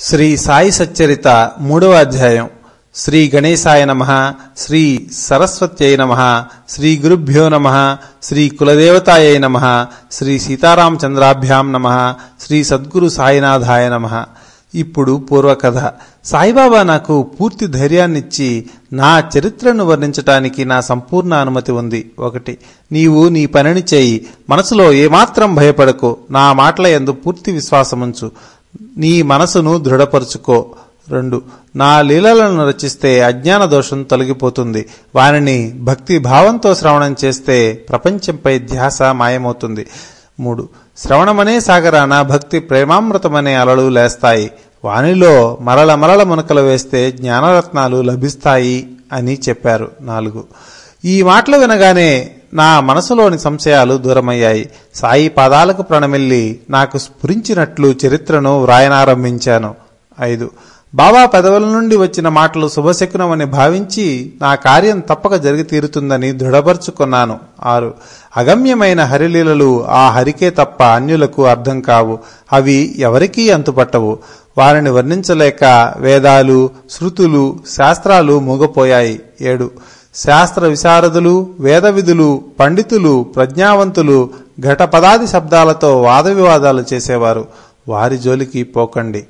శ్రీ సాయి సచ్చరిత మూడవ అధ్యాయం. శ్రీ గణేశాయ నమ శ్రీ సరస్వత్యై నమ శ్రీ గురుభ్యో నమ శ్రీ కులదేవతాయై నమ శ్రీ సీతారామచంద్రాభ్యాం నమ శ్రీ సద్గురు సాయినాథాయ నమ. ఇప్పుడు పూర్వకథ. సాయిబాబా నాకు పూర్తి ధైర్యాన్నిచ్చి నా చరిత్రను వర్ణించటానికి నా సంపూర్ణ అనుమతి ఉంది. ఒకటి నీవు నీ పనిని చేయి. మనసులో ఏమాత్రం భయపడకు. నా మాటల ఎందు పూర్తి విశ్వాసముంచు. నీ మనసును దృఢపరుచుకో. రెండు నా లీలలను రచిస్తే అజ్ఞాన దోషం తొలగిపోతుంది. వారిని భక్తి భావంతో శ్రవణం చేస్తే ప్రపంచంపై ధ్యాస మాయమవుతుంది. మూడు శ్రవణమనే సాగరాన భక్తి ప్రేమామృతమనే అలలు లేస్తాయి. వానిలో మరల మరల మునకలు వేస్తే జ్ఞానరత్నాలు లభిస్తాయి అని చెప్పారు. నాలుగు ఈ మాటలు వినగానే నా మనసులోని సంశయాలు దూరమయ్యాయి. సాయి పాదాలకు ప్రణమిల్లి నాకు స్ఫురించినట్లు చరిత్రను వ్రాయనారంభించాను. ఐదు. బాబా పెదవుల నుండి వచ్చిన మాటలు శుభశకునమని భావించి నా కార్యం తప్పక జరిగి తీరుతుందని దృఢపరుచుకున్నాను. ఆరు. అగమ్యమైన హరిలీలలు ఆ హరికే తప్ప అన్యులకు అర్థం కావు. అవి ఎవరికీ అంతుపట్టవు. వారిని వర్ణించలేక వేదాలు శృతులు శాస్త్రాలు మూగపోయాయి. ఏడు. శాస్త్ర విశారదులు వేదవిధులు పండితులు ప్రజ్ఞావంతులు ఘటపదాది శబ్దాలతో వాదవివాదాలు చేసేవారు. వారి జోలికి పోకండి.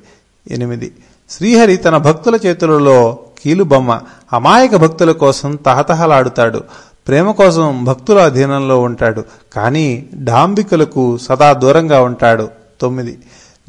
ఎనిమిది. శ్రీహరి తన భక్తుల చేతులలో కీలుబొమ్మ అమాయక భక్తుల కోసం తహతహలాడుతాడు. ప్రేమ కోసం భక్తుల అధీనంలో ఉంటాడు. కానీ డాంబికులకు సదా దూరంగా ఉంటాడు. తొమ్మిది.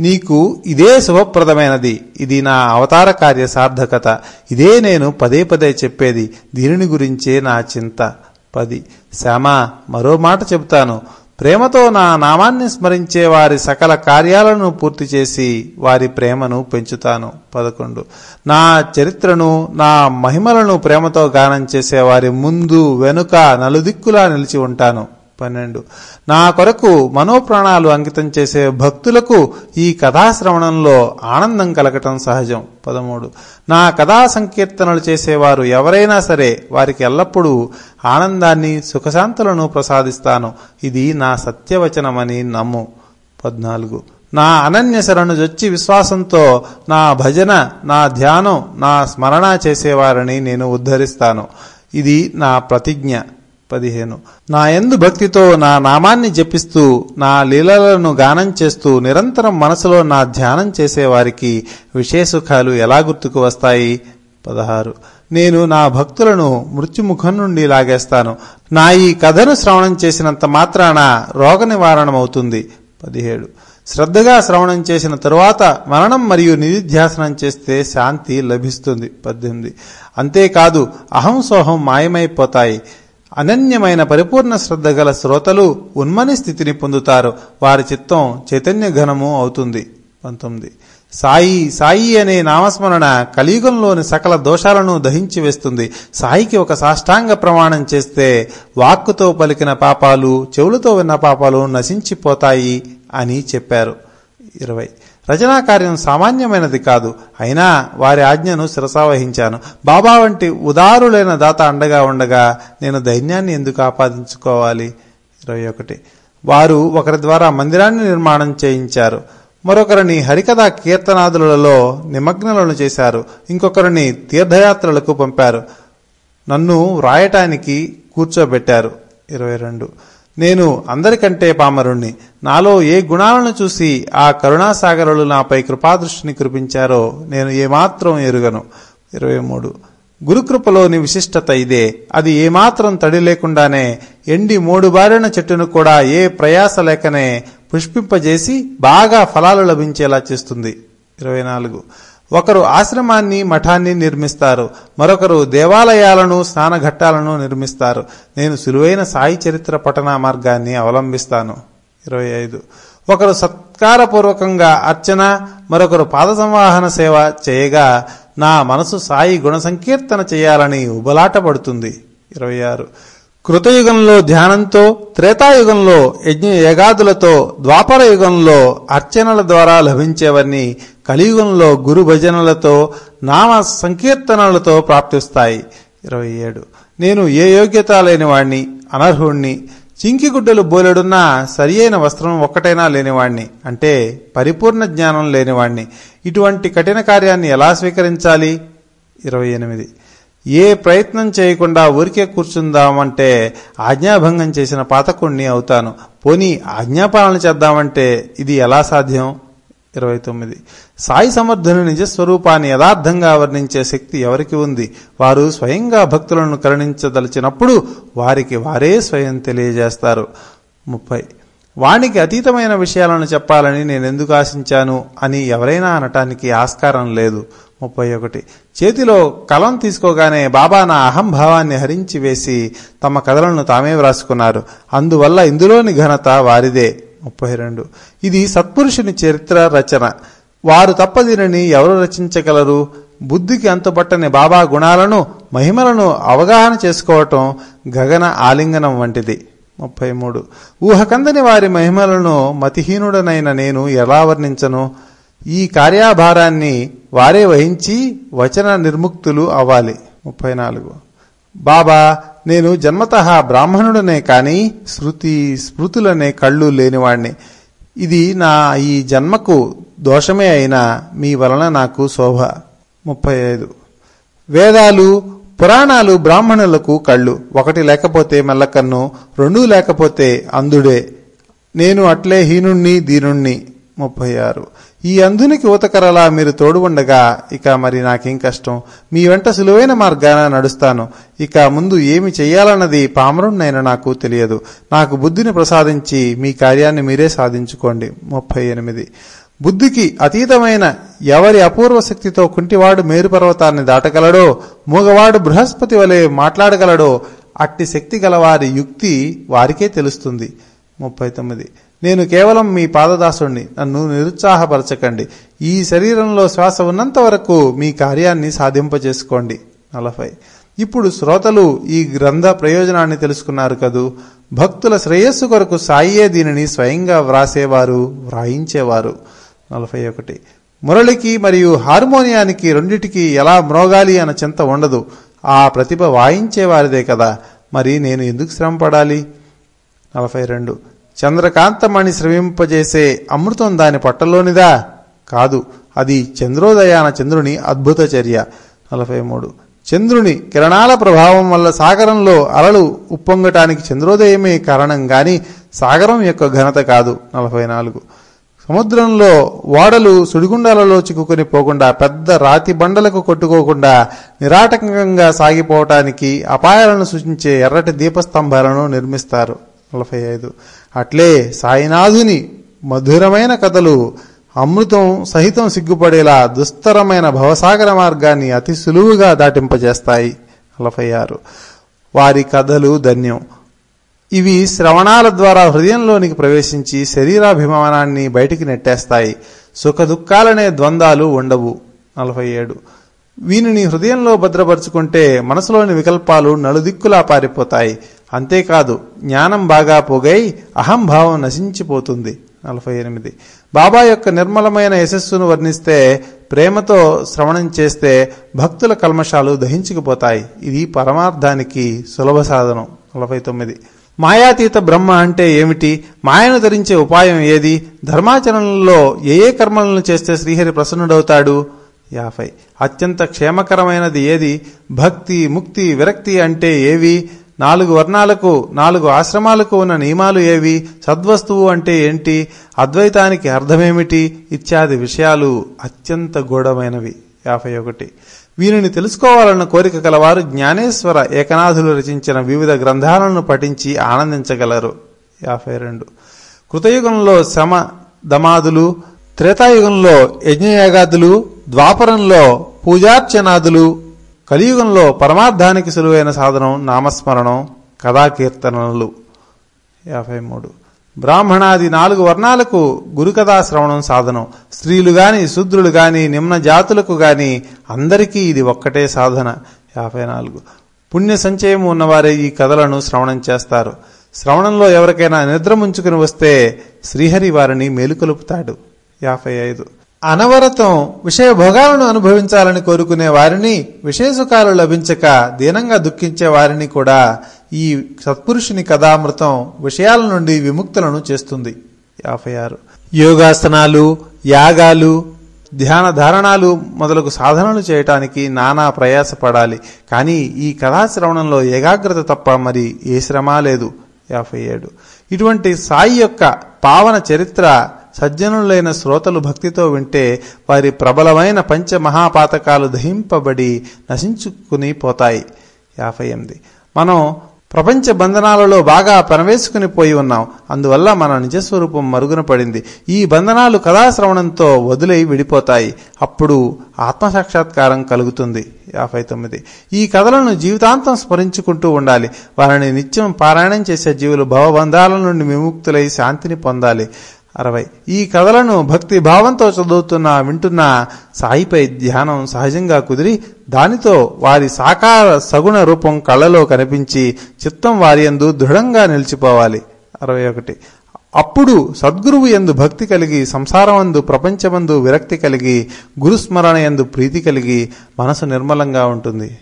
నీకు ఇదే శుభప్రదమైనది. ఇది నా అవతార కార్య సార్థకత. ఇదే నేను పదే పదే చెప్పేది. దీనిని గురించే నా చింత. పది. శ్యామా మరో మాట చెబుతాను. ప్రేమతో నా నామాన్ని స్మరించే వారి సకల కార్యాలను పూర్తి చేసి వారి ప్రేమను పెంచుతాను. పదకొండు. నా చరిత్రను నా మహిమలను ప్రేమతో గానం చేసే వారి ముందు వెనుక నలుదిక్కులా నిలిచి ఉంటాను. పన్నెండు. నా కొరకు మనోప్రాణాలు అంకితం చేసే భక్తులకు ఈ కథాశ్రవణంలో ఆనందం కలగటం సహజం. పదమూడు. నా కథా సంకీర్తనలు చేసేవారు ఎవరైనా సరే వారికి ఎల్లప్పుడూ ఆనందాన్ని సుఖశాంతులను ప్రసాదిస్తాను. ఇది నా సత్యవచనమని నమ్ము. పద్నాలుగు. నా అనన్య శరణు జొచ్చి విశ్వాసంతో నా భజన నా ధ్యానం నా స్మరణ చేసేవారని నేను ఉద్ధరిస్తాను. ఇది నా ప్రతిజ్ఞ. పదిహేను. నా ఎందు భక్తితో నా నామాన్ని జపిస్తూ నా లీలలను గానం చేస్తూ నిరంతరం మనసులో నా ధ్యానం చేసేవారికి విషయసుఖాలు ఎలా గుర్తుకు వస్తాయి? పదహారు. నేను నా భక్తులను మృత్యుముఖం నుండి లాగేస్తాను. నా ఈ కథను శ్రవణం చేసినంత మాత్రాన రోగ నివారణమవుతుంది. పదిహేడు. శ్రద్ధగా శ్రవణం చేసిన తరువాత మరణం మరియు నిధిధ్యాసనం చేస్తే శాంతి లభిస్తుంది. పద్దెనిమిది. అంతేకాదు అహం సోహం మాయమైపోతాయి. అనన్యమైన పరిపూర్ణ శ్రద్ధ గల శ్రోతలు ఉన్మని స్థితిని పొందుతారు. వారి చిత్తం చైతన్య ఘనము అవుతుంది. పంతొమ్మిది. సాయి సాయి అనే నామస్మరణ కలియుగంలోని సకల దోషాలను దహించి వేస్తుంది. సాయికి ఒక సాష్టాంగ ప్రమాణం చేస్తే వాక్కుతో పలికిన పాపాలు చెవులతో విన్న పాపాలు నశించిపోతాయి అని చెప్పారు. ఇరవై. రచనా కార్యం సామాన్యమైనది కాదు. అయినా వారి ఆజ్ఞను శిరసావహించాను బాబా వంటి ఉదారులైన దాత అండగా ఉండగా నేను దైన్యాన్ని ఎందుకు ఆపాదించుకోవాలి? ఇరవై ఒకటి. వారు ఒకరి ద్వారా మందిరాన్ని నిర్మాణం చేయించారు. మరొకరిని హరికథా కీర్తనాదులలో నిమగ్నలను చేశారు. ఇంకొకరిని తీర్థయాత్రలకు పంపారు. నన్ను వ్రాయటానికి కూర్చోబెట్టారు. ఇరవై రెండు. నేను అందరికంటే పామరుణ్ణి. నాలో ఏ గుణాలను చూసి ఆ కరుణాసాగరులు నాపై కృపాదృష్టిని కురిపించారో నేను ఏమాత్రం ఎరుగను. ఇరవై మూడు. గురుకృపలోని విశిష్టత ఇదే. అది ఏమాత్రం తడి లేకుండానే ఎండి మూడు బారిన చెట్టును కూడా ఏ ప్రయాస లేకనే పుష్పింపజేసి బాగా ఫలాలు లభించేలా చేస్తుంది. ఇరవై నాలుగు. ఒకరు ఆశ్రమాన్ని మఠాన్ని నిర్మిస్తారు. మరొకరు దేవాలయాలను స్నానఘట్టాలను నిర్మిస్తారు. నేను సులువైన సాయి చరిత్ర పఠన మార్గాన్ని అవలంబిస్తాను. ఇరవై ఐదు. ఒకరు సత్కారపూర్వకంగా అర్చన మరొకరు పాద సంవాహన సేవ చేయగా నా మనసు సాయి గుణ సంకీర్తన చేయాలని ఉబలాట పడుతుంది ఇరవై ఆరు. కృతయుగంలో ధ్యానంతో త్రేతాయుగంలో యజ్ఞ యగాదులతో ద్వాపర యుగంలో అర్చనల ద్వారా లభించేవన్నీ కలియుగంలో గురు భజనలతో నామ సంకీర్తనలతో ప్రాప్తిస్తాయి. ఇరవై ఏడు. నేను ఏ యోగ్యత లేని వాణ్ణి అనర్హుణ్ణి చింకిగుడ్డలు బోలెడున్నా సరి అయిన వస్త్రం ఒక్కటైనా లేనివాణ్ణి అంటే పరిపూర్ణ జ్ఞానం లేనివాణ్ణి ఇటువంటి కఠిన కార్యాన్ని ఎలా స్వీకరించాలి? ఇరవై ఎనిమిది. ఏ ప్రయత్నం చేయకుండా ఊరికే కూర్చుందామంటే ఆజ్ఞాభంగం చేసిన పాతకుణ్ణి అవుతాను. పోనీ ఆజ్ఞాపాలన చేద్దామంటే ఇది ఎలా సాధ్యం? ఇరవై తొమ్మిది. సాయి సమర్థుని నిజస్వరూపాన్ని యథార్థంగా వర్ణించే శక్తి ఎవరికి ఉంది? వారు స్వయంగా భక్తులను కరుణించదలిచినప్పుడు వారికి వారే స్వయం తెలియజేస్తారు. ముప్పై. వానికి అతీతమైన విషయాలను చెప్పాలని నేను ఎందుకు ఆశించాను అని ఎవరైనా అనటానికి ఆస్కారం లేదు. ముప్పై ఒకటి. చేతిలో కలం తీసుకోగానే బాబా నా అహంభావాన్ని హరించి వేసి తమ కథలను తామే వ్రాసుకున్నారు. అందువల్ల ఇందులోని ఘనత వారిదే. ముప్పై రెండు. ఇది సత్పురుషుని చరిత్ర రచన. వారు తప్ప దీనిని ఎవరు రచించగలరు? బుద్ధికి అంతుపట్టని బాబా గుణాలను మహిమలను అవగాహన చేసుకోవటం గగన ఆలింగనం వంటిది. ముప్పై మూడు. ఊహకందని వారి మహిమలను మతిహీనుడనైన నేను ఎలా వర్ణించను? ఈ కార్యాభారాన్ని వారే వహించి వచన నిర్ముక్తులు అవ్వాలి. ముప్పై నాలుగు. బాబా నేను జన్మత బ్రాహ్మణుడనే కాని శృతి స్మృతులనే కళ్ళు లేనివాణ్ణి. ఇది నా ఈ జన్మకు దోషమే అయినా మీ వలన నాకు శోభ. ముప్పై ఐదు వేదాలు పురాణాలు బ్రాహ్మణులకు కళ్ళు. ఒకటి లేకపోతే మెల్లకన్ను రెండూ లేకపోతే అందుడే నేను అట్లే హీనుణ్ణి దీనుణ్ణి ముప్పై ఆరు. ఈ అంధునికి ఊతకరలా మీరు తోడు ఉండగా ఇక మరి నాకేం కష్టం? మీ వెంట సులువైన మార్గాన నడుస్తాను. ఇక ముందు ఏమి చెయ్యాలన్నది పామరుణ్ణైనా నాకు తెలియదు. నాకు బుద్ధిని ప్రసాదించి మీ కార్యాన్ని మీరే సాధించుకోండి. ముప్పై ఎనిమిది. బుద్ధికి అతీతమైన ఎవరి అపూర్వ శక్తితో కుంటివాడు మేరు పర్వతాన్ని దాటగలడో మూగవాడు బృహస్పతి వలె మాట్లాడగలడో అట్టి శక్తి గలవారి యుక్తి వారికే తెలుస్తుంది. ముప్పై తొమ్మిది. నేను కేవలం మీ పాదదాసుణ్ణి. నన్ను నిరుత్సాహపరచకండి. ఈ శరీరంలో శ్వాస ఉన్నంత వరకు మీ కార్యాన్ని సాధింపజేసుకోండి. నలభై. ఇప్పుడు శ్రోతలు ఈ గ్రంథ ప్రయోజనాన్ని తెలుసుకున్నారు కదూ? భక్తుల శ్రేయస్సు కొరకు సాయే దీనిని స్వయంగా వ్రాసేవారు వ్రాయించేవారు. నలభై ఒకటి. మురళికి మరియు హార్మోనియానికి రెండిటికి ఎలా మ్రోగాలి అన్న చింత ఉండదు. ఆ ప్రతిభ వాయించేవారిదే కదా. మరి నేను ఎందుకు శ్రమపడాలి? నలభై రెండు. చంద్రకాంతమణి శ్రమింపజేసే అమృతం దాని పట్టలోనిదా? కాదు అది చంద్రోదయాన చంద్రుని అద్భుత చర్య నలభై మూడు. చంద్రుని కిరణాల ప్రభావం వల్ల సాగరంలో అలలు ఉప్పొంగటానికి చంద్రోదయమే కారణం గాని సాగరం యొక్క ఘనత కాదు. నలభై నాలుగు. సముద్రంలో ఓడలు సుడిగుండాలలో చిక్కుకొని పోకుండా పెద్ద రాతి బండలకు కొట్టుకోకుండా నిరాటకంగా సాగిపోవటానికి అపాయాలను సూచించే ఎర్రటి దీపస్తంభాలను నిర్మిస్తారు. నలభై ఐదు. అట్లే సాయినాథుని మధురమైన కథలు అమృతం సహితం సిగ్గుపడేలా దుస్తరమైన భవసాగర మార్గాన్ని అతి సులువుగా దాటింపజేస్తాయి నలభై ఆరు. వారి కథలు ధన్యం. ఇవి శ్రవణాల ద్వారా హృదయంలోనికి ప్రవేశించి శరీరాభిమానాన్ని బయటికి నెట్టేస్తాయి. సుఖ దుఃఖాలనే ద్వంద్వాలు ఉండవు. నలభై ఏడు. వీనిని హృదయంలో భద్రపరుచుకుంటే మనసులోని వికల్పాలు నలుదిక్కులా పారిపోతాయి. అంతేకాదు జ్ఞానం బాగా పొగై అహంభావం నశించిపోతుంది. నలభై ఎనిమిది. బాబా యొక్క నిర్మలమైన యశస్సును వర్ణిస్తే ప్రేమతో శ్రవణం చేస్తే భక్తుల కల్మషాలు దహించుకుపోతాయి. ఇది పరమార్థానికి సులభ సాధనం. నలభై తొమ్మిది. మాయాతీత బ్రహ్మ అంటే ఏమిటి? మాయను ధరించే ఉపాయం ఏది? ధర్మాచరణలో ఏ ఏ కర్మలను చేస్తే శ్రీహరి ప్రసన్నుడవుతాడు? యాభై. అత్యంత క్షేమకరమైనది ఏది? భక్తి ముక్తి విరక్తి అంటే ఏవి? నాలుగు వర్ణాలకు నాలుగు ఆశ్రమాలకు ఉన్న నియమాలు ఏవి? సద్వస్తువు అంటే ఏంటి? అద్వైతానికి అర్థమేమిటి? ఇత్యాది విషయాలు అత్యంత గూఢమైనవి. యాభై ఒకటి. వీరిని తెలుసుకోవాలన్న కోరిక కలవారు జ్ఞానేశ్వర ఏకనాథులు రచించిన వివిధ గ్రంథాలను పఠించి ఆనందించగలరు. యాభై రెండు. కృతయుగంలో శమ దమాదులు త్రేతాయుగంలో యజ్ఞయాగాదులు ద్వాపరంలో పూజార్చనాదులు కలియుగంలో పరమార్థానికి సులువైన సాధనం నామస్మరణం కథాకీర్తనలు. యాభై మూడు. బ్రాహ్మణాది నాలుగు వర్ణాలకు గురుకథా శ్రవణం సాధనం. స్త్రీలు గాని శూద్రులు గాని నిమ్న జాతులకు గాని అందరికీ ఇది ఒక్కటే సాధన. యాభై నాలుగు. పుణ్య సంచయం ఉన్నవారే ఈ కథలను శ్రవణం చేస్తారు. శ్రవణంలో ఎవరికైనా నిద్ర ముంచుకుని వస్తే శ్రీహరి వారిని మేలుకొలుపుతాడు. యాభై ఐదు. అనవరతం విషయ భోగాలను అనుభవించాలని కోరుకునే వారిని విషయ సుఖాలు లభించక దీనంగా దుఃఖించే వారిని కూడా ఈ సత్పురుషుని కథామృతం విషయాల నుండి విముక్తులను చేస్తుంది. యాభై ఆరు. యోగాసనాలు యాగాలు ధ్యాన ధారణాలు మొదలగు సాధనలు చేయటానికి నానా ప్రయాసపడాలి. కానీ ఈ కథాశ్రవణంలో ఏకాగ్రత తప్ప మరి ఏ శ్రమ లేదు. యాభై ఏడు. ఇటువంటి సాయి యొక్క పావన చరిత్ర సజ్జనులైన శ్రోతలు భక్తితో వింటే వారి ప్రబలమైన పంచ మహాపాతకాలు దహింపబడి నశించుకుని పోతాయి. యాభై ఎనిమిది. మనం ప్రపంచ బంధనాలలో బాగా పరవేసుకుని పోయి ఉన్నాం. అందువల్ల మన నిజస్వరూపం మరుగున పడింది. ఈ బంధనాలు కథాశ్రవణంతో వదిలై విడిపోతాయి. అప్పుడు ఆత్మసాక్షాత్కారం కలుగుతుంది. యాభై తొమ్మిది. ఈ కథలను జీవితాంతం స్మరించుకుంటూ ఉండాలి. వారిని నిత్యం పారాయణం చేసే జీవులు భవబంధాల నుండి విముక్తులై శాంతిని పొందాలి. అరవై. ఈ కథలను భక్తి భావంతో చదువుతున్న వింటున్న సాయిపై ధ్యానం సహజంగా కుదిరి దానితో వారి సాకార సగుణ రూపం కళ్ళలో కనిపించి చిత్తం వారి యందు దృఢంగా నిలిచిపోవాలి. అరవై ఒకటి. అప్పుడు సద్గురువు ఎందు భక్తి కలిగి సంసారమందు ప్రపంచమందు విరక్తి కలిగి గురుస్మరణ ఎందు ప్రీతి కలిగి మనసు నిర్మలంగా ఉంటుంది.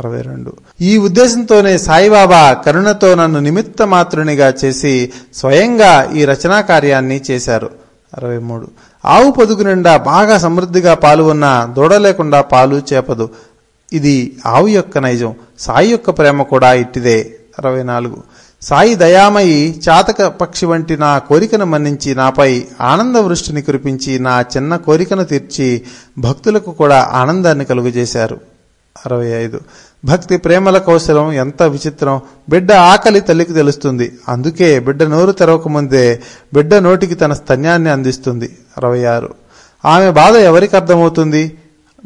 అరవై రెండు. ఈ ఉద్దేశంతోనే సాయిబాబా కరుణతో నన్ను నిమిత్త మాతృనిగా చేసి స్వయంగా ఈ రచనా కార్యాన్ని చేశారు. అరవై మూడు. ఆవు పొదుగు నిండా బాగా సమృద్ధిగా పాలు ఉన్న దూడ లేకుండా పాలు చేపదు. ఇది ఆవు యొక్క నైజం. సాయి యొక్క ప్రేమ కూడా ఇట్టిదే. అరవై నాలుగు. సాయి దయామయి చాతక పక్షి వంటి నా కోరికను మన్నించి నాపై ఆనంద వృష్టిని కురిపించి నా చిన్న కోరికను తీర్చి భక్తులకు కూడా ఆనందాన్ని కలుగజేశారు. అరవై ఐదు. భక్తి ప్రేమల కౌశలం ఎంత విచిత్రం. బిడ్డ ఆకలి తల్లికి తెలుస్తుంది. అందుకే బిడ్డ నోరు తెరవకముందే బిడ్డ నోటికి తన స్తన్యాన్ని అందిస్తుంది. అరవై ఆరు. ఆమె బాధ ఎవరికి అర్థమవుతుంది?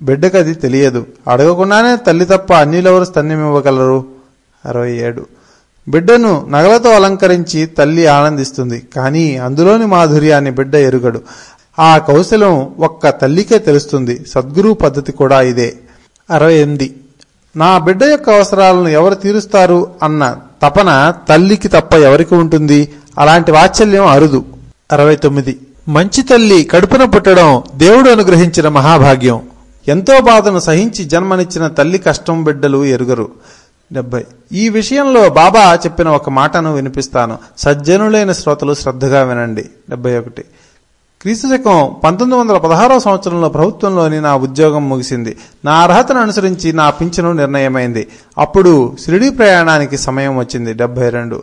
బిడ్డకు అది తెలియదు. అడగకుండానే తల్లి తప్ప అన్యులెవరు స్తన్యం ఇవ్వగలరు అరవై ఏడు. బిడ్డను నగలతో అలంకరించి తల్లి ఆనందిస్తుంది. కానీ అందులోని మాధుర్యాన్ని బిడ్డ ఎరుగడు. ఆ కౌశలం ఒక్క తల్లికే తెలుస్తుంది. సద్గురు పద్ధతి కూడా ఇదే. అరవై ఎనిమిది. నా బిడ్డ యొక్క అవసరాలను ఎవరు తీరుస్తారు అన్న తపన తల్లికి తప్ప ఎవరికి ఉంటుంది? అలాంటి వాత్సల్యం అరుదు. అరవై తొమ్మిది. మంచి తల్లి కడుపున పుట్టడం దేవుడు అనుగ్రహించిన మహాభాగ్యం. ఎంతో బాధను సహించి జన్మనిచ్చిన తల్లి కష్టం బిడ్డలు ఎరుగరు. డెబ్బై. ఈ విషయంలో బాబా చెప్పిన ఒక మాటను వినిపిస్తాను. సజ్జనులైన శ్రోతలు శ్రద్ధగా వినండి. డెబ్బై ఒకటి. క్రీస్తు శకం పంతొమ్మిది వందల పదహారవ సంవత్సరంలో ప్రభుత్వంలోని నా ఉద్యోగం ముగిసింది. నా అర్హతను అనుసరించి నా పింఛను నిర్ణయమైంది. అప్పుడు షిరిడి ప్రయాణానికి సమయం వచ్చింది డెబ్బై రెండు.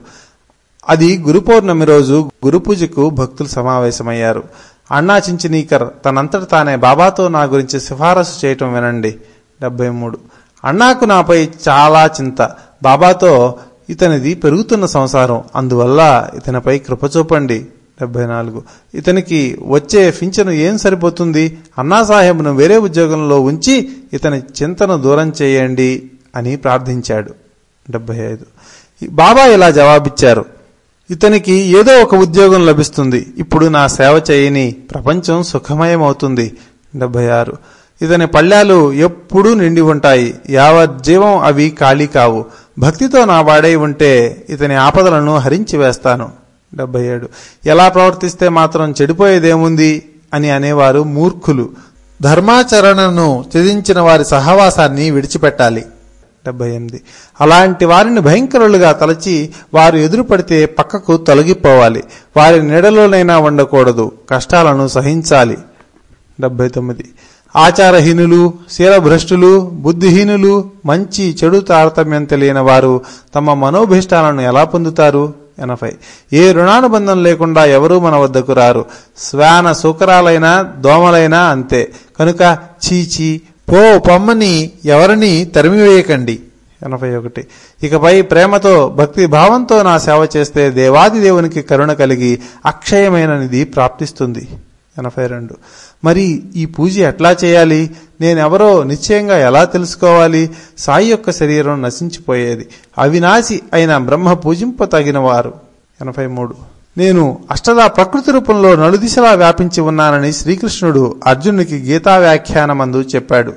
అది గురు పౌర్ణమి రోజు గురు పూజకు భక్తులు సమావేశమయ్యారు. అన్నా చించినీకర్ తనంతట తానే బాబాతో నా గురించి సిఫారసు చేయటం వినండి. డెబ్బై మూడు. అన్నాకు నాపై చాలా చింత. బాబాతో ఇతనిది పెరుగుతున్న సంసారం. అందువల్ల ఇతనిపై కృప చూపండి. డెబ్బై నాలుగు. ఇతనికి వచ్చే పింఛను ఏం సరిపోతుంది? అన్నాసాహెబ్ను వేరే ఉద్యోగంలో ఉంచి ఇతని చింతను దూరం చేయండి అని ప్రార్థించాడు. డెబ్బై ఐదు. బాబా ఇలా జవాబిచ్చారు. ఇతనికి ఏదో ఒక ఉద్యోగం లభిస్తుంది. ఇప్పుడు నా సేవ చేయని ప్రపంచం సుఖమయమవుతుంది. డెబ్బై ఆరు. ఇతని పళ్ళ్యాలు ఎప్పుడూ నిండి ఉంటాయి. యావత్ జీవం అవి ఖాళీ కావు. భక్తితో నా వాడై ఉంటే ఇతని ఆపదలను హరించి వేస్తాను. డెబ్బై ఏడు. ఎలా ప్రవర్తిస్తే మాత్రం చెడిపోయేదేముంది అని అనేవారు మూర్ఖులు. ధర్మాచరణను త్యజించిన వారి సహవాసాన్ని విడిచిపెట్టాలి. డెబ్బై ఎనిమిది. అలాంటి వారిని భయంకరులుగా తలచి వారు ఎదురుపడితే పక్కకు తొలగిపోవాలి. వారి నీడలోనైనా ఉండకూడదు. కష్టాలను సహించాలి. డెబ్బై తొమ్మిది. ఆచారహీనులు శీలభ్రష్టులు బుద్ధిహీనులు మంచి చెడు తారతమ్యం తెలియని వారు తమ మనోభీష్టాలను ఎలా పొందుతారు? ఎనభై. ఏ రుణానుబంధం లేకుండా ఎవరూ మన వద్దకు రారు. శ్వాన శుకరాలైనా దోమలైనా అంతే. కనుక చీచి పో పొమ్మని ఎవరిని తరిమివేయకండి. ఎనభై ఒకటి. ఇకపై ప్రేమతో భక్తి భావంతో నా సేవ చేస్తే దేవాది దేవునికి కరుణ కలిగి అక్షయమైన నిధి ప్రాప్తిస్తుంది. ఎనభై రెండు. మరి ఈ పూజ ఎట్లా చేయాలి? నేనెవరో నిశ్చయంగా ఎలా తెలుసుకోవాలి? సాయి యొక్క శరీరం నశించిపోయేది. అవినాశి అయిన బ్రహ్మ పూజింప తగినవారు ఎనభై మూడు. నేను అష్టదా ప్రకృతి రూపంలో నలుదిశలా వ్యాపించి ఉన్నానని శ్రీకృష్ణుడు అర్జునునికి గీతా వ్యాఖ్యానమందు చెప్పాడు.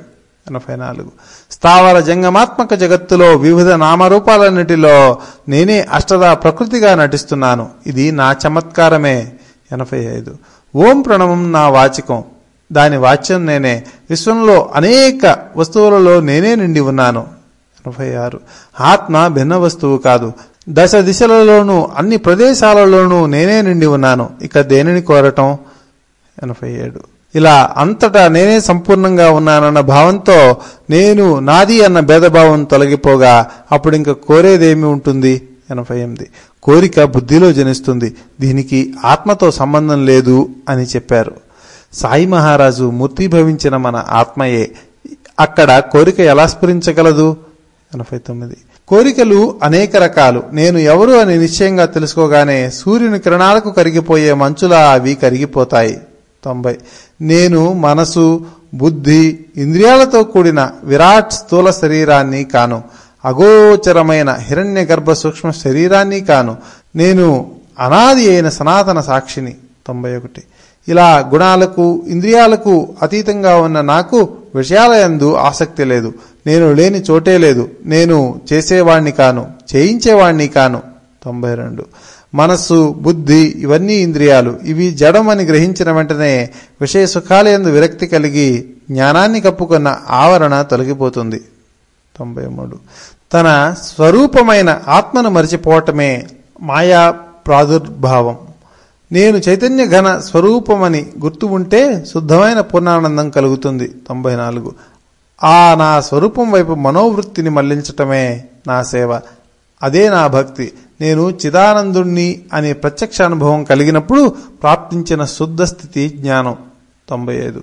ఎనభై నాలుగు. స్థావర జంగమాత్మక జగత్తులో వివిధ నామరూపాలన్నిటిలో నేనే అష్టదా ప్రకృతిగా నటిస్తున్నాను. ఇది నా చమత్కారమే. ఎనభై ఐదు. ఓం ప్రణవం నా వాచికం. దాని వాచ్యం నేనే. విశ్వంలో అనేక వస్తువులలో నేనే నిండి ఉన్నాను. ఎనభై ఆరు. ఆత్మ భిన్న వస్తువు కాదు. దశ దిశలలోనూ అన్ని ప్రదేశాలలోనూ నేనే నిండి ఉన్నాను. ఇక దేనిని కోరటం? ఎనభై ఏడు. ఇలా అంతటా నేనే సంపూర్ణంగా ఉన్నానన్న భావంతో నేను నాది అన్న భేదభావం తొలగిపోగా అప్పుడు ఇంకా కోరేదేమి ఉంటుంది? ఎనభై ఎనిమిది. కోరిక బుద్ధిలో జనిస్తుంది. దీనికి ఆత్మతో సంబంధం లేదు అని చెప్పారు. సాయి మహారాజు మూర్తిభవించిన మన ఆత్మయే. అక్కడ కోరిక ఎలా స్ఫురించగలదు? ఎనభై తొమ్మిది. కోరికలు అనేక రకాలు. నేను ఎవరు అని నిశ్చయంగా తెలుసుకోగానే సూర్యుని కిరణాలకు కరిగిపోయే మంచులా అవి కరిగిపోతాయి. తొంభై. నేను మనసు బుద్ధి ఇంద్రియాలతో కూడిన విరాట్ స్థూల శరీరాన్ని కాను. అగోచరమైన హిరణ్య గర్భ సూక్ష్మ శరీరాన్ని కాను నేను అనాది అయిన సనాతన సాక్షిని. తొంభై ఒకటి. ఇలా గుణాలకు ఇంద్రియాలకు అతీతంగా ఉన్న నాకు విషయాలయందు ఆసక్తి లేదు. నేను లేని చోటే లేదు. నేను చేసేవాణ్ణి కాను చేయించేవాణ్ణి కాను. తొంభై రెండు. మనస్సు బుద్ధి ఇవన్నీ ఇంద్రియాలు. ఇవి జడం అని గ్రహించిన వెంటనే విషయ సుఖాలయందు విరక్తి కలిగి జ్ఞానాన్ని కప్పుకున్న ఆవరణ తొలగిపోతుంది. తొంభై మూడు. తన స్వరూపమైన ఆత్మను మరిచిపోవటమే మాయా ప్రాదుర్భావం. నేను చైతన్య ఘన స్వరూపమని గుర్తు ఉంటే శుద్ధమైన పూర్ణానందం కలుగుతుంది. తొంభై నాలుగు. ఆ నా స్వరూపం వైపు మనోవృత్తిని మళ్ళించటమే నా సేవ. అదే నా భక్తి. నేను చిదానందుణ్ణి అనే ప్రత్యక్ష అనుభవం కలిగినప్పుడు ప్రాప్తించిన శుద్ధ స్థితి జ్ఞానం. తొంభై ఐదు.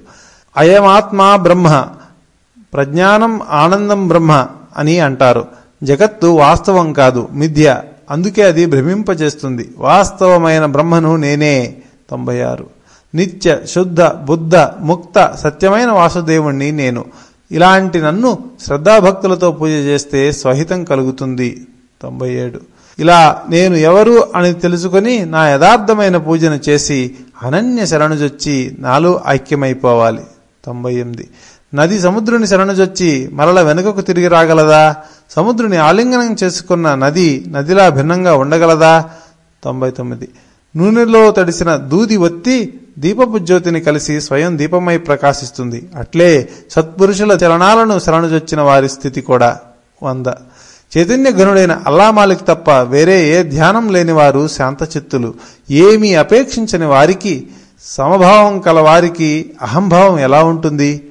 అయమాత్మా బ్రహ్మ. ప్రజ్ఞానం ఆనందం బ్రహ్మ. అని అంటారు. జగత్తు వాస్తవం కాదు మిథ్య. అందుకే అది భ్రమింపజేస్తుంది. వాస్తవమైన బ్రహ్మను నేనే. తొంభై ఆరు. నిత్య శుద్ధ బుద్ధ ముక్త సత్యమైన వాసుదేవుణ్ణి నేను. ఇలాంటి నన్ను శ్రద్ధాభక్తులతో పూజ చేస్తే స్వహితం కలుగుతుంది. తొంభై ఏడు. ఇలా నేను ఎవరు అని తెలుసుకొని నా యథార్థమైన పూజను చేసి అనన్య శరణుజొచ్చి నాలో ఐక్యమైపోవాలి. తొంభై ఎనిమిది. నది సముద్రుని శరణుజొచ్చి మరల వెనుకకు తిరిగి రాగలదా? సముద్రుని ఆలింగనం చేసుకున్న నది నదిలా భిన్నంగా ఉండగలదా? తొంభై తొమ్మిది. నూనెలో తడిసిన దూది ఒత్తి దీపపు జ్యోతిని కలిసి స్వయం దీపమై ప్రకాశిస్తుంది. అట్లే సత్పురుషుల చలనాలను శరణుజొచ్చిన వారి స్థితి కూడా వంద. చైతన్య గనుడైన అల్లామాలిక్ తప్ప వేరే ఏ ధ్యానం లేని వారు శాంతచిత్తులు. ఏమీ అపేక్షించని వారికి సమభావం కలవారికి అహంభావం ఎలా ఉంటుంది?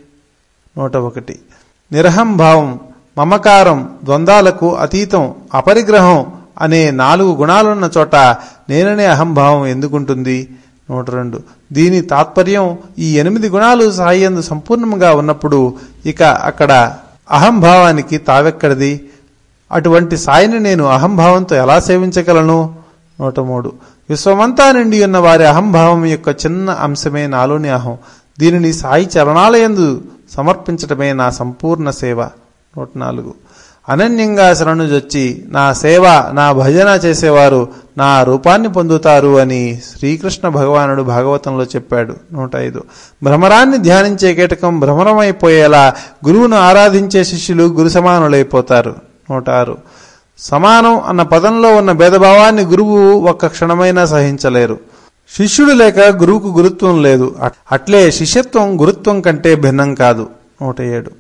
నూట ఒకటి నిరహంభావం మమకారం ద్వంద్వాలకు అతీతం అపరిగ్రహం అనే నాలుగు గుణాలున్న చోట నేననే అహంభావం ఎందుకుంటుంది? నూట రెండు దీని తాత్పర్యం ఈ ఎనిమిది గుణాలు సాయందు సంపూర్ణంగా ఉన్నప్పుడు ఇక అక్కడ అహంభావానికి తావెక్కడిది? అటువంటి సాయిని నేను అహంభావంతో ఎలా సేవించగలను? నూట మూడు విశ్వమంతా నిండి ఉన్న వారి అహంభావం యొక్క చిన్న అంశమే నాలోని అహం. దీనిని సాయి చరణాలయందు సమర్పించటమే నా సంపూర్ణ సేవ. నూట నాలుగు. అనన్యంగా శరణుజొచ్చి నా సేవ నా భజన చేసేవారు నా రూపాన్ని పొందుతారు అని శ్రీకృష్ణ భగవానుడు భాగవతంలో చెప్పాడు. నూట ఐదు. భ్రమరాన్ని ధ్యానించే కీటకం భ్రమరమైపోయేలా గురువును ఆరాధించే శిష్యులు గురు సమానులైపోతారు. నూట ఆరు. సమానం అన్న పదంలో ఉన్న భేదభావాన్ని గురువు ఒక్క క్షణమైనా సహించలేరు. శిష్యుడు లేక గురువుకు గురుత్వం లేదు. అట్లే శిష్యత్వం గురుత్వం కంటే భిన్నం కాదు. నూట ఏడు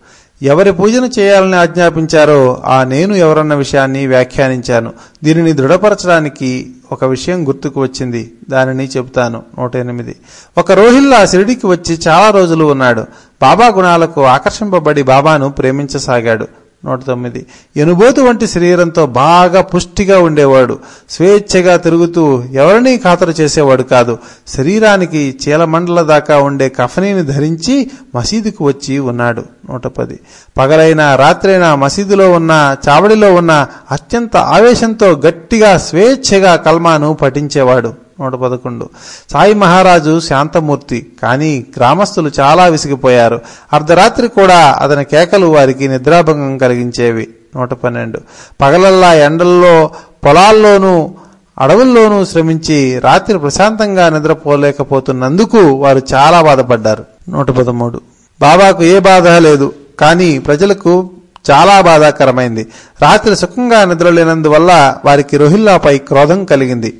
ఎవరి పూజను చేయాలని ఆజ్ఞాపించారో ఆ నేను ఎవరన్న విషయాన్ని వ్యాఖ్యానించాను. దీనిని దృఢపరచడానికి ఒక విషయం గుర్తుకు వచ్చింది. దానిని చెబుతాను. నూట ఎనిమిది ఒక రోహిల్లా షిరిడికి వచ్చి చాలా రోజులు ఉన్నాడు. బాబా గుణాలకు ఆకర్షింపబడి బాబాను ప్రేమించసాగాడు. నూట తొమ్మిది. ఎనుబోతు వంటి శరీరంతో బాగా పుష్టిగా ఉండేవాడు. స్వేచ్ఛగా తిరుగుతూ ఎవరినీ ఖాతరు చేసేవాడు కాదు. శరీరానికి చీలమండల దాకా ఉండే కఫనీని ధరించి మసీదుకు వచ్చి ఉన్నాడు. నూట పది. పగలైనా రాత్రైనా మసీదులో ఉన్న చావడిలో ఉన్న అత్యంత ఆవేశంతో గట్టిగా స్వేచ్ఛగా కల్మాను పఠించేవాడు. నూట పదకొండు. సాయి మహారాజు శాంతమూర్తి కానీ గ్రామస్తులు చాలా విసిగిపోయారు. అర్ధరాత్రి కూడా అతని కేకలు వారికి నిద్రాభంగం కలిగించేవి. నూట పన్నెండు. పగలల్లా ఎండల్లో పొలాల్లోనూ అడవుల్లోనూ శ్రమించి రాత్రి ప్రశాంతంగా నిద్రపోలేకపోతున్నందుకు వారు చాలా బాధపడ్డారు. నూట పదమూడు. బాబాకు ఏ బాధ లేదు కానీ ప్రజలకు చాలా బాధాకరమైంది. రాత్రి సుఖంగా నిద్రలేనందువల్ల వారికి రోహిల్లాపై క్రోధం కలిగింది.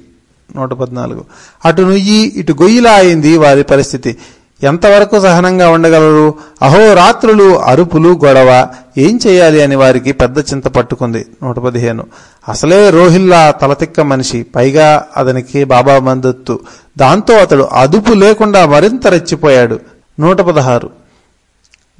నూట పద్నాలుగు. అటు నుయ్యి ఇటు గొయ్యిలా అయింది వారి పరిస్థితి. ఎంతవరకు సహనంగా ఉండగలరు? అహోరాత్రులు అరుపులు గొడవ. ఏం చేయాలి అని వారికి పెద్ద చింత పట్టుకుంది నూట పదిహేను. అసలే రోహిల్లా తలతిక్క మనిషి. పైగా అతనికి బాబా మందత్తు. దాంతో అతడు అదుపు లేకుండా మరింత రెచ్చిపోయాడు. నూట పదహారు.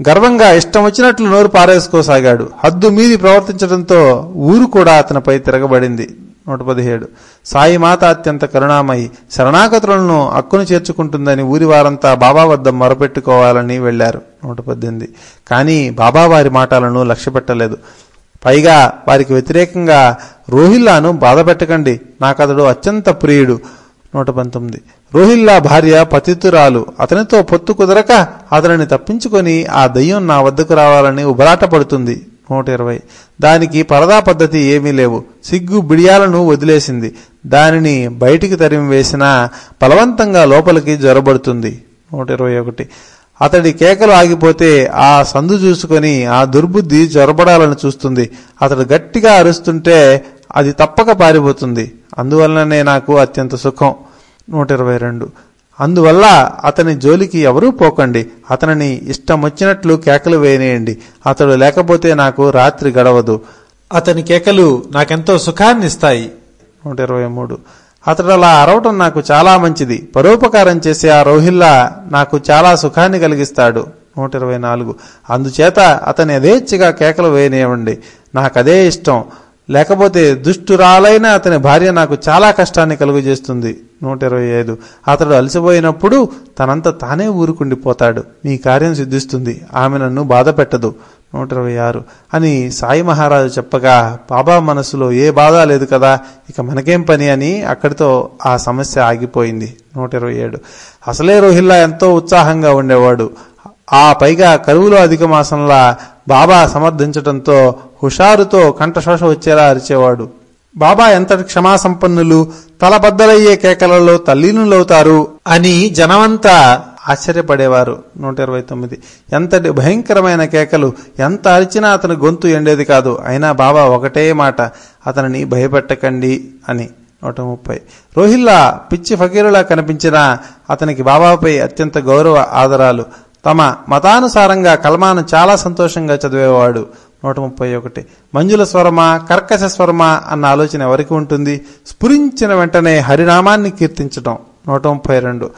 గర్వంగా ఇష్టం వచ్చినట్లు నోరు పారేసుకోసాగాడు. హద్దు మీది ప్రవర్తించడంతో ఊరు కూడా అతనిపై తిరగబడింది. నూట పదిహేడు. సాయి మాత అత్యంత కరుణామయి శరణాగతులను అక్కును చేర్చుకుంటుందని ఊరి వారంతా బాబా వద్ద మొరపెట్టుకోవాలని వెళ్ళారు నూట పద్దెనిమిది. కానీ బాబా వారి మాటలను లక్ష్యపెట్టలేదు. పైగా వారికి వ్యతిరేకంగా రోహిల్లాను బాధ పెట్టకండి నాకతడు అత్యంత ప్రియుడు. నూట పంతొమ్మిది. రోహిల్లా భార్య పతితురాలు. అతనితో పొత్తు కుదరక అతనిని తప్పించుకొని ఆ దయ్యం నా వద్దకు రావాలని ఉబరాట పడుతుంది నూట ఇరవై. దానికి పరదా పద్ధతి ఏమీ లేవు. సిగ్గు బిడియాలను వదిలేసింది. దానిని బయటికి తరిమి వేసినా బలవంతంగా లోపలికి జ్వరబడుతుంది నూట ఇరవై ఒకటి. అతడి కేకలు ఆగిపోతే ఆ సందు చూసుకొని ఆ దుర్బుద్ధి జ్వరబడాలని చూస్తుంది. అతడు గట్టిగా అరుస్తుంటే అది తప్పక పారిపోతుంది. అందువలననే నాకు అత్యంత సుఖం. నూట ఇరవై రెండు. అందువల్ల అతని జోలికి ఎవరూ పోకండి. అతనిని ఇష్టం వచ్చినట్లు కేకలు వేయనేయండి. అతడు లేకపోతే నాకు రాత్రి గడవదు. అతని కేకలు నాకెంతో సుఖాన్ని ఇస్తాయి నూట ఇరవై మూడు. అతడు అలా అరవటం నాకు చాలా మంచిది. పరోపకారం చేసే ఆ రోహిల్లా నాకు చాలా సుఖాన్ని కలిగిస్తాడు. నూట ఇరవై నాలుగు. అందుచేత అతని యథేచ్ఛగా కేకలు వేయనివ్వండి నాకదే ఇష్టం. లేకపోతే దుష్టురాలైన అతని భార్య నాకు చాలా కష్టాన్ని కలుగజేస్తుంది. నూట ఇరవై ఐదు. అతడు అలసిపోయినప్పుడు తనంత తానే ఊరుకుండిపోతాడు. మీ కార్యం సిద్ధిస్తుంది. ఆమె నన్ను బాధ పెట్టదు. నూట ఇరవై ఆరు. అని సాయి మహారాజు చెప్పగా బాబా మనసులో ఏ బాధ లేదు కదా ఇక మనకేం పని? అని అక్కడితో ఆ సమస్య ఆగిపోయింది. నూట ఇరవై ఏడు. అసలే రోహిల్లా ఎంతో ఉత్సాహంగా ఉండేవాడు. ఆ పైగా కరువులో అధిక మాసంలా బాబా సమర్థించటంతో హుషారుతో కంఠశోష వచ్చేలా అరిచేవాడు. బాబా ఎంతటి క్షమాసంపన్నులు తలబద్దలయ్యే కేకలలో తల్లీనులవుతారు అని జనమంతా ఆశ్చర్యపడేవారు. నూట ఇరవై తొమ్మిది ఎంతటి భయంకరమైన కేకలు ఎంత అరిచినా అతని గొంతు ఎండేది కాదు. అయినా బాబా ఒకటే మాట అతనిని భయపెట్టకండి అని. నూట ముప్పై రోహిల్లా పిచ్చి ఫకీరులా కనిపించినా అతనికి బాబాపై అత్యంత గౌరవ ఆదరాలు. తమ మతానుసారంగా కల్మాను చాలా సంతోషంగా చదివేవాడు. నూట ముప్పై ఒకటి మంజుల స్వరమా కర్కశ స్వరమా అన్న ఆలోచన ఎవరికి ఉంటుంది? స్ఫురించిన వెంటనే హరినామాన్ని కీర్తించటం. నూట ముప్పై రెండు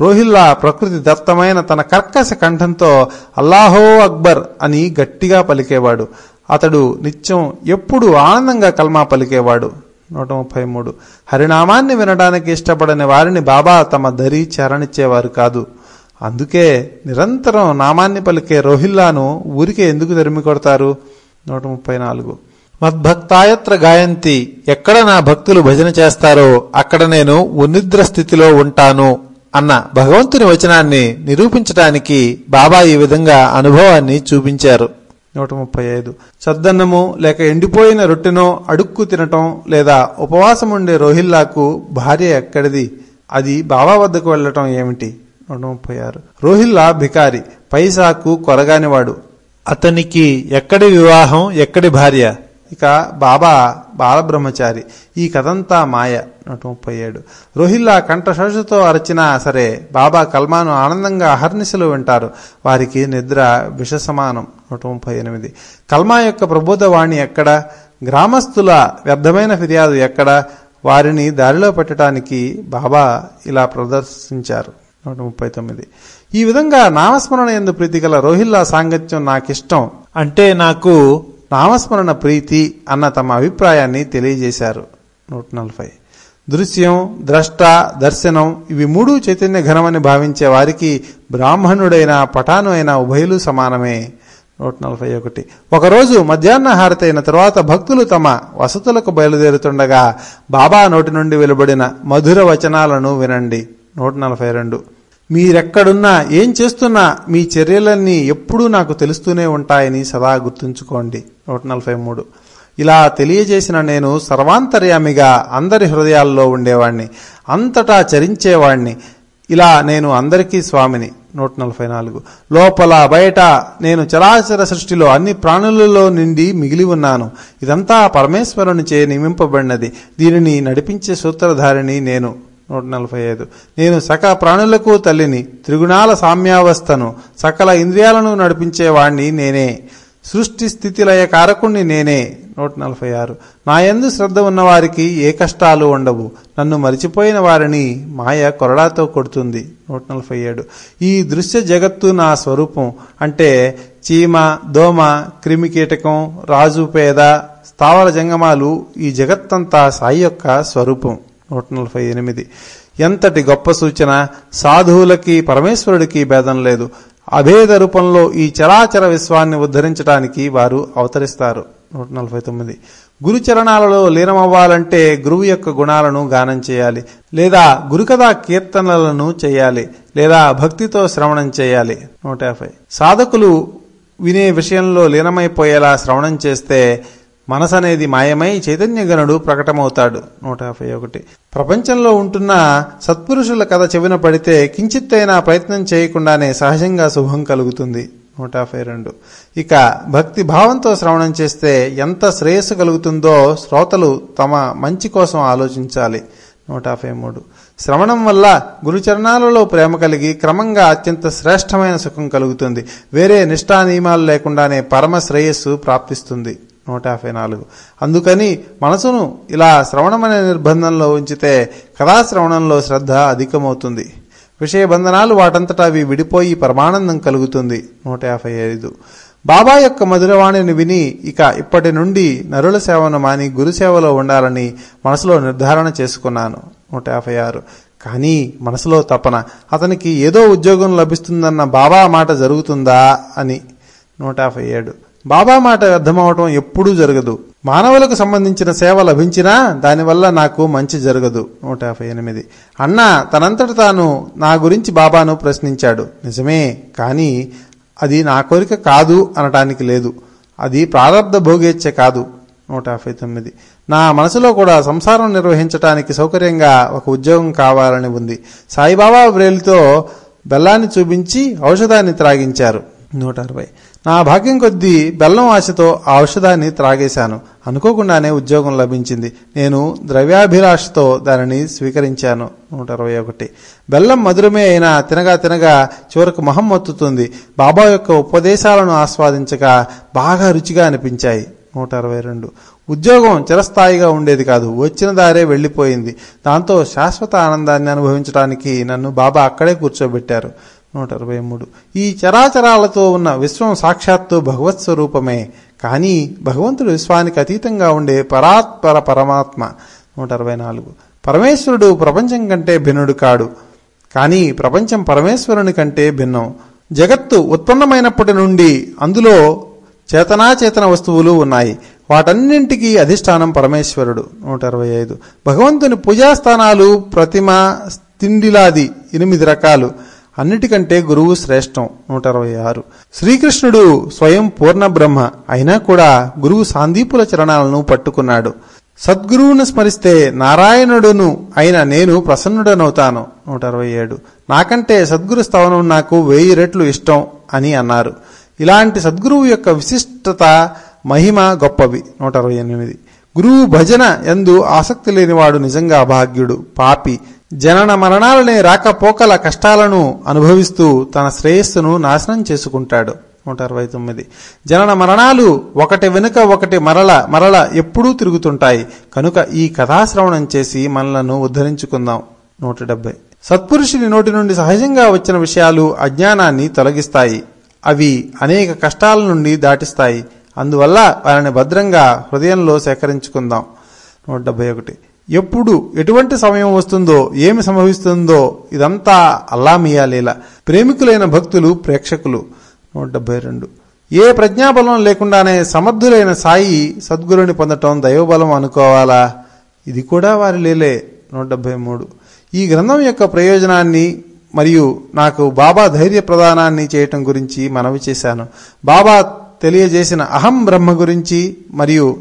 రోహిల్లా ప్రకృతి దత్తమైన తన కర్కశ కంఠంతో అల్లాహో అక్బర్ అని గట్టిగా పలికేవాడు. అతడు నిత్యం ఎప్పుడు ఆనందంగా కల్మా పలికేవాడు. నూట ముప్పై మూడు హరినామాన్ని వినడానికి ఇష్టపడని వారిని బాబా తమ దరి చేరనిచ్చేవారు కాదు. అందుకే నిరంతరం నామాన్ని పలికే రోహిల్లాను ఊరికే ఎందుకు తరిమి కొడతారు? నూట ముప్పై నాలుగు. మద్భక్తాయత్ర గాయంతి ఎక్కడ నా భక్తులు భజన చేస్తారో అక్కడ నేను ఉన్నిద్ర స్థితిలో ఉంటాను అన్న భగవంతుని వచనాన్ని నిరూపించటానికి బాబా ఈ విధంగా అనుభవాన్ని చూపించారు. నూట ముప్పై ఐదు. చద్దన్నము లేక ఎండిపోయిన రొట్టెనో అడుక్కు తినటం లేదా ఉపవాసం ఉండే రోహిల్లాకు భార్య ఎక్కడిది? అది బాబా వద్దకు వెళ్ళటం ఏమిటి? నూట రోహిల్లా భికారి పైసాకు కొరగానివాడు. అతనికి ఎక్కడి వివాహం ఎక్కడి భార్య? ఇక బాబా బాలబ్రహ్మచారి. ఈ కథంతా మాయ నూట ముప్పై ఏడు రోహిల్లా కంఠశోషతో అరచినా సరే బాబా కల్మాను ఆనందంగా అహర్నిశలు వింటారు. వారికి నిద్ర విష సమానం నూట ముప్పై ఎనిమిది కల్మా యొక్క ప్రబోధవాణి ఎక్కడ? గ్రామస్తుల వ్యర్థమైన ఫిర్యాదు ఎక్కడ? వారిని దారిలో పెట్టడానికి బాబా ఇలా ప్రదర్శించారు. నూట ముప్పై తొమ్మిది. ఈ విధంగా నామస్మరణ ఎందు ప్రీతి గల రోహిల్లా సాంగత్యం నాకిష్టం. అంటే నాకు నామస్మరణ ప్రీతి అన్న తమ అభిప్రాయాన్ని తెలియజేశారు. నూట నలభై. దృశ్యం ద్రష్ట దర్శనం ఇవి మూడు చైతన్య ఘనమని భావించే వారికి బ్రాహ్మణుడైన పఠాను అయిన ఉభయులు సమానమే. నూట నలభై ఒకటి. ఒకరోజు మధ్యాహ్న హారతి అయిన తరువాత భక్తులు తమ వసతులకు బయలుదేరుతుండగా బాబా నోటి నుండి వెలువడిన మధుర వచనాలను వినండి. నూట నలభై రెండు. మీరెక్కడున్నా ఏం చేస్తున్నా మీ చర్యలన్నీ ఎప్పుడూ నాకు తెలుస్తూనే ఉంటాయని సదా గుర్తుంచుకోండి. నూట నలభై మూడు. ఇలా తెలియజేసిన నేను సర్వాంతర్యామిగా అందరి హృదయాల్లో ఉండేవాణ్ణి అంతటా చరించేవాణ్ణి. ఇలా నేను అందరికీ స్వామిని. నూట నలభై నాలుగు. లోపల బయట నేను చరాచర సృష్టిలో అన్ని ప్రాణులలో నిండి మిగిలి ఉన్నాను. ఇదంతా పరమేశ్వరుని చే నియమింపబడినది. దీనిని నడిపించే సూత్రధారిని నేను. నూట నలభై ఐదు. నేను సకల ప్రాణులకు తల్లిని త్రిగుణాల సామ్యావస్థను సకల ఇంద్రియాలను నడిపించేవాణ్ణి నేనే. సృష్టి స్థితిలయ కారకుణ్ణి నేనే. నూట నలభై ఆరు. నా యందు శ్రద్ధ ఉన్నవారికి ఏ కష్టాలు ఉండవు. నన్ను మరిచిపోయిన వారిని మాయ కొరడాతో కొడుతుంది. నూట నలభై ఏడు. ఈ దృశ్య జగత్తు నా స్వరూపం. అంటే చీమ దోమ క్రిమికీటకం రాజు పేద స్థావర జంగమాలు ఈ జగత్తంతా సాయి యొక్క స్వరూపం. నూట నలభై ఎనిమిది. ఎంతటి గొప్ప సూచన? సాధువులకి పరమేశ్వరుడికి భేదం లేదు. అభేద రూపంలో ఈ చరాచర విశ్వాన్ని ఉద్ధరించడానికి వారు అవతరిస్తారు. నూట నలభై తొమ్మిది. గురుచరణాలలో లీనమవ్వాలంటే గురువు యొక్క గుణాలను గానం చేయాలి. లేదా గురుకథా కీర్తనలను చేయాలి. లేదా భక్తితో శ్రవణం చేయాలి. నూట యాభై. సాధకులు వినే విషయంలో లీనమైపోయేలా శ్రవణం చేస్తే మనసు అనేది మాయమై చైతన్యగణుడు ప్రకటమవుతాడు. నూట యాభై ఒకటి. ప్రపంచంలో ఉంటున్న సత్పురుషుల కథ చెవిన పడితే కించిత్తైనా ప్రయత్నం చేయకుండానే సహజంగా శుభం కలుగుతుంది. నూట యాభై రెండు. ఇక భక్తి భావంతో శ్రవణం చేస్తే ఎంత శ్రేయస్సు కలుగుతుందో శ్రోతలు తమ మంచి కోసం ఆలోచించాలి. నూట యాభై మూడు. శ్రవణం వల్ల గురుచరణాలలో ప్రేమ కలిగి క్రమంగా అత్యంత శ్రేష్టమైన సుఖం కలుగుతుంది. వేరే నిష్ఠా నియమాలు లేకుండానే పరమ శ్రేయస్సు ప్రాప్తిస్తుంది. నూట యాభై నాలుగు. అందుకని మనసును ఇలా శ్రవణమనే నిర్బంధంలో ఉంచితే కథాశ్రవణంలో శ్రద్ధ అధికమవుతుంది. విషయ బంధనాలు వాటంతటా అవి విడిపోయి పరమానందం కలుగుతుంది. నూట యాభై ఐదు. బాబా యొక్క మధురవాణిని విని ఇక ఇప్పటి నుండి నరుల సేవను మాని గురుసేవలో ఉండాలని మనసులో నిర్ధారణ చేసుకున్నాను. నూట యాభై ఆరు. కానీ మనసులో తపన అతనికి ఏదో ఉద్యోగం లభిస్తుందన్న బాబా మాట జరుగుతుందా అని. నూట యాభై ఏడు. బాబా మాట అర్థమవటం ఎప్పుడూ జరగదు. మానవులకు సంబంధించిన సేవ లభించినా దానివల్ల నాకు మంచి జరగదు. నూట యాభై ఎనిమిది. అన్న తనంతట తాను నా గురించి బాబాను ప్రశ్నించాడు. నిజమే కానీ అది నా కోరిక కాదు అనటానికి లేదు. అది ప్రారంధ భోగేచ్ఛ కాదు. నూట యాభై తొమ్మిది. నా మనసులో కూడా సంసారం నిర్వహించటానికి సౌకర్యంగా ఒక ఉద్యోగం కావాలని ఉంది. సాయిబాబా బ్రేలుతో బెల్లాన్ని చూపించి ఔషధాన్ని త్రాగించారు. నూట అరవై నా భాగ్యం కొద్దీ బెల్లం ఆశతో ఆ ఔషధాన్ని త్రాగేశాను. అనుకోకుండానే ఉద్యోగం లభించింది. నేను ద్రవ్యాభిలాషతో దానిని స్వీకరించాను. నూట అరవై ఒకటి బెల్లం మధురమే అయినా తినగా తినగా చివరకు మొహం మొత్తుతుంది. బాబా యొక్క ఉపదేశాలను ఆస్వాదించగా బాగా రుచిగా అనిపించాయి. నూట అరవై రెండు ఉద్యోగం చిరస్థాయిగా ఉండేది కాదు. వచ్చిన దారే వెళ్ళిపోయింది. దాంతో శాశ్వత ఆనందాన్ని అనుభవించడానికి నన్ను బాబా అక్కడే కూర్చోబెట్టారు. నూట అరవై మూడు. ఈ చరాచరాలతో ఉన్న విశ్వం సాక్షాత్తు భగవత్ స్వరూపమే. కానీ భగవంతుడు విశ్వానికి అతీతంగా ఉండే పరాత్పర పరమాత్మ. నూట అరవై నాలుగు. పరమేశ్వరుడు ప్రపంచం కంటే భిన్నుడు కాడు. కానీ ప్రపంచం పరమేశ్వరుని కంటే భిన్నం. జగత్తు ఉత్పన్నమైనప్పటి నుండి అందులో చేతనాచేతన వస్తువులు ఉన్నాయి. వాటన్నింటికీ అధిష్టానం పరమేశ్వరుడు. నూట అరవై ఐదు. భగవంతుని పూజాస్థానాలు ప్రతిమ తిండిలాది ఎనిమిది రకాలు. అన్నిటికంటే గురువు శ్రేష్టం నూట అరవై ఆరు శ్రీకృష్ణుడు స్వయం పూర్ణ బ్రహ్మ అయినా కూడా గురువు సాందీపుల చరణాలను పట్టుకున్నాడు. సద్గురువును స్మరిస్తే నారాయణుడును అయిన నేను ప్రసన్నుడనవుతాను నూట అరవై ఏడు నాకంటే సద్గురు స్థవనం నాకు వెయ్యి రెట్లు ఇష్టం అని అన్నారు. ఇలాంటి సద్గురువు యొక్క విశిష్టత మహిమ గొప్పవి నూట అరవై ఎనిమిది. గురువు భజన ఎందు ఆసక్తి లేనివాడు నిజంగా అభాగ్యుడు పాపి. జనన మరణాలనే రాకపోకల కష్టాలను అనుభవిస్తూ తన శ్రేయస్సును నాశనం చేసుకుంటాడు. నూట అరవై తొమ్మిది. జనన మరణాలు ఒకటి వెనుక ఒకటి మరల మరల ఎప్పుడూ తిరుగుతుంటాయి. కనుక ఈ కథాశ్రవణం చేసి మనలను ఉద్ధరించుకుందాం. నూట డెబ్బై. సత్పురుషుని నోటి నుండి సహజంగా వచ్చిన విషయాలు అజ్ఞానాన్ని తొలగిస్తాయి. అవి అనేక కష్టాల నుండి దాటిస్తాయి. అందువల్ల వారిని భద్రంగా హృదయంలో సేకరించుకుందాం. నూట డెబ్బై ఒకటి. ఎప్పుడు ఎటువంటి సమయం వస్తుందో ఏమి సంభవిస్తుందో ఇదంతా అల్లామియా లీల. ప్రేమికులైన భక్తులు ప్రేక్షకులు. నూట డెబ్బై రెండు. ఏ ప్రజ్ఞాబలం లేకుండానే సమర్థులైన సాయి సద్గురుని పొందటం దైవబలం అనుకోవాలా? ఇది కూడా వారి లీలే. నూట డెబ్బై మూడు. ఈ గ్రంథం యొక్క ప్రయోజనాన్ని మరియు నాకు బాబా ధైర్య ప్రదానాన్ని చేయటం గురించి మనవి చేశాను. బాబా తెలియజేసిన అహం బ్రహ్మ గురించి మరియు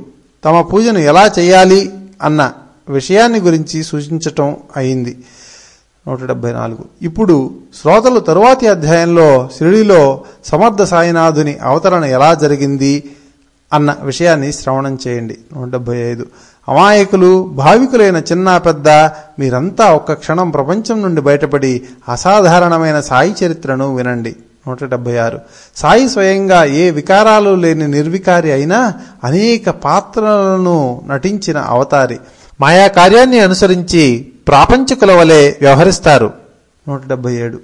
తమ పూజను ఎలా చేయాలి అన్న విషయాన్ని గురించి సూచించటం అయింది. నూట డెబ్బై నాలుగు. ఇప్పుడు శ్రోతలు తరువాతి అధ్యాయంలో షిరిడిలో సమర్థ సాయినాథుని అవతరణ ఎలా జరిగింది అన్న విషయాన్ని శ్రవణం చేయండి. నూట డెబ్బై ఐదు. అమాయకులు భావికులైన చిన్న పెద్ద మీరంతా ఒక్క క్షణం ప్రపంచం నుండి బయటపడి అసాధారణమైన సాయి చరిత్రను వినండి. నూట డెబ్బై ఆరు. సాయి స్వయంగా ఏ వికారాలు లేని నిర్వికారి అయినా అనేక పాత్రలను నటించిన అవతారి. మాయా కార్యాన్ని అనుసరించి ప్రాపంచికుల వలె వ్యవహరిస్తారు. నూట డెబ్బై ఏడు.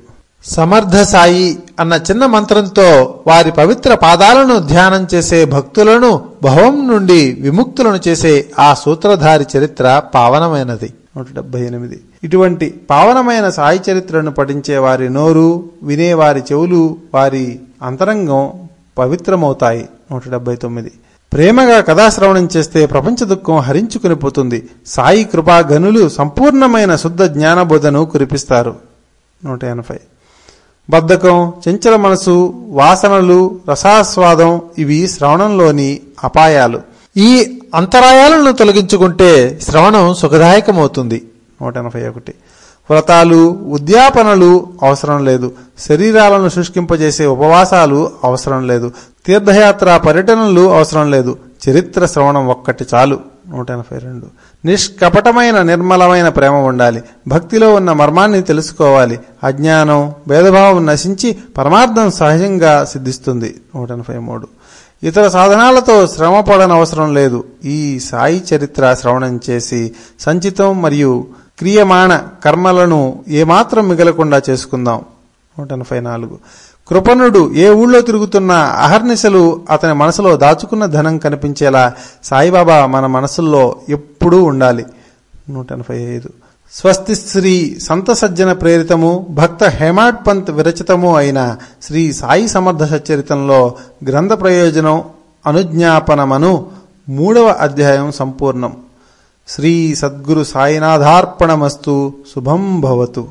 సమర్థ సాయి అన్న చిన్న మంత్రంతో వారి పవిత్ర పాదాలను ధ్యానం చేసే భక్తులను భవం నుండి విముక్తులను చేసే ఆ సూత్రధారి చరిత్ర పావనమైనది. నూట డెబ్బై ఎనిమిది. ఇటువంటి పావనమైన సాయి చరిత్రను పఠించే వారి నోరు వినేవారి చెవులు వారి అంతరంగం పవిత్రమవుతాయి. నూట డెబ్బై తొమ్మిది. ప్రేమగా కథాశ్రవణం చేస్తే ప్రపంచ దుఃఖం హరించుకుని పోతుంది. సాయి కృపా గనులు సంపూర్ణమైన శుద్ధ జ్ఞానబోధను కురిపిస్తారు. నూట ఎనభై. బద్ధకం చెంచల మనసు వాసనలు రసాస్వాదం ఇవి శ్రవణంలోని అపాయాలు. ఈ అంతరాయాలను తొలగించుకుంటే శ్రవణం సుఖదాయకమవుతుంది. నూట ఎనభై ఒకటి. వ్రతాలు ఉద్యాపనలు అవసరం లేదు. శరీరాలను శుష్కింపజేసే ఉపవాసాలు అవసరం లేదు. తీర్థయాత్ర పర్యటనలు అవసరం లేదు. చరిత్ర శ్రవణం ఒక్కటి చాలు. నూట ఎనభై రెండు. నిష్కపటమైన నిర్మలమైన ప్రేమ ఉండాలి. భక్తిలో ఉన్న మర్మాన్ని తెలుసుకోవాలి. అజ్ఞానం భేదభావం నశించి పరమార్థం సహజంగా సిద్ధిస్తుంది. నూట ఎనభై మూడు. ఇతర సాధనాలతో శ్రమ పడనవసరం లేదు. ఈ సాయి చరిత్ర శ్రవణం చేసి సంచితం మరియు క్రియమాణ కర్మలను ఏమాత్రం మిగలకుండా చేసుకుందాం. నూట ఎనభై నాలుగు. కృపణుడు ఏ ఊళ్ళో తిరుగుతున్నా అహర్నిశలు అతని మనసులో దాచుకున్న ధనం కనిపించేలా సాయిబాబా మన మనసుల్లో ఎప్పుడూ ఉండాలి. నూట ఎనభై ఐదు. స్వస్తి శ్రీ సంత సజ్జన ప్రేరితము భక్త హేమాడ్ పంత్ విరచితము అయిన శ్రీ సాయి సమర్థ సచ్చరితంలో గ్రంథ ప్రయోజనం అనుజ్ఞాపనమను మూడవ అధ్యాయం సంపూర్ణం. శ్రీ సద్గురు సాయినాథార్పణమస్తు శుభం భవతు